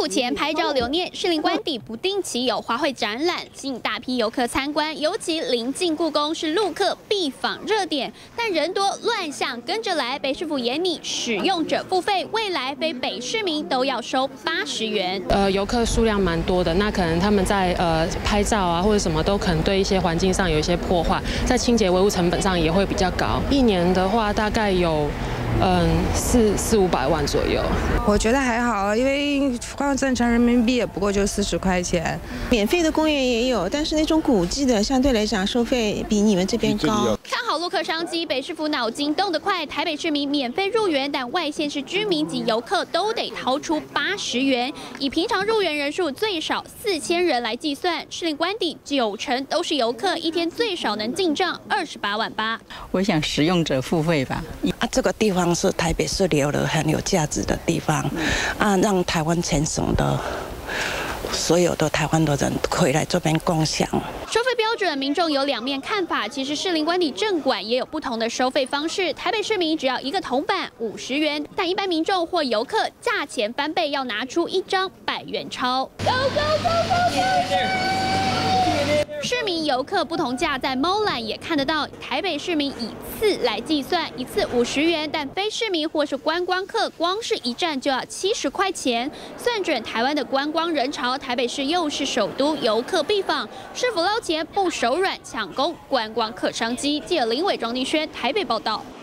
府前拍照留念，士林官邸不定期有花卉展览，吸引大批游客参观。尤其临近故宫，是陆客必访热点。但人多乱象跟着来，北市府严拟使用者付费，未来非北市民都要收八十元。呃，游客数量蛮多的，那可能他们在呃拍照啊或者什么都可能对一些环境上有一些破坏，在清洁维护成本上也会比较高。一年的话，大概有。嗯，四四五百万左右，我觉得还好，因为换算成人民币也不过就四十块钱。免费的公园也有，但是那种古迹的相对来讲收费比你们这边高。看好陆客商机，北市府脑筋动得快，台北市民免费入园，但外县市居民及游客都得掏出八十元。以平常入园人数最少四千人来计算，士林官邸九成都是游客，一天最少能进账二十八万八。我想使用者付费吧。啊，这个地方。是台北是留了很有价值的地方，啊，让台湾全省的所有的台湾的人可以来这边共享。收费标准，民众有两面看法。其实士林官邸镇馆也有不同的收费方式。台北市民只要一个铜板五十元，但一般民众或游客价钱翻倍，要拿出一张百元钞。Go go go go go！市民游客不同价，在猫缆也看得到。台北市民以次来计算，一次五十元，但非市民或是观光客，光是一站就要七十块钱。算准台湾的观光人潮，台北市又是首都，游客必访，是否捞钱不手软，抢攻观光客商机？记者林伟、庄丁轩台北报道。